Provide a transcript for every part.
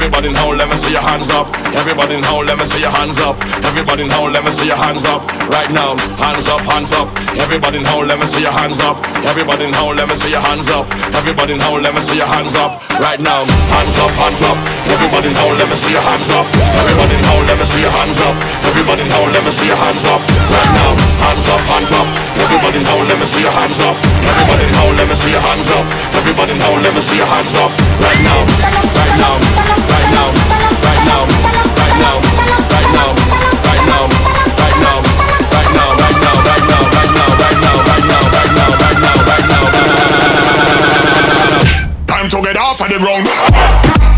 Everybody now, let me see your hands up. Everybody now, let me see your hands up. Everybody now, let me see your hands up. Right now, hands up, hands up. Everybody now, let me see your hands up. Everybody now, let me see your hands up. Everybody now, let me see your hands up. Right now, hands up, hands up. Everybody now, let me see your hands up. Everybody now, let me see your hands up. Everybody now, let me see your hands up. Right now, hands up, hands up. Everybody now, let me see your hands up. Everybody now, let me see your hands up. Everybody now, let me see your hands up. Right now, the ground.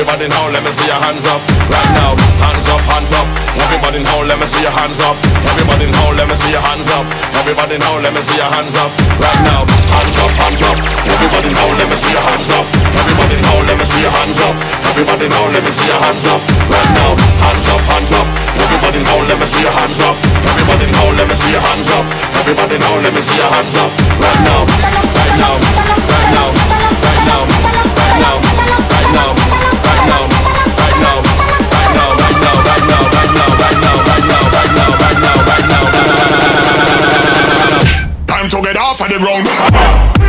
Everybody now, let me see your hands up. Right now, hands up, hands up. Everybody now, let me see your hands up. Everybody now, let me see your hands up. Everybody now, let me see your hands up. Right now, hands up, hands up. Everybody now, let me see your hands up. Everybody now, let me see your hands up. Everybody now, let me see your hands up. Right now, hands up, hands up. Everybody now, let me see your hands up. Everybody now, let me see your hands up. Everybody now, let me see your hands up. Right now, off of the ground.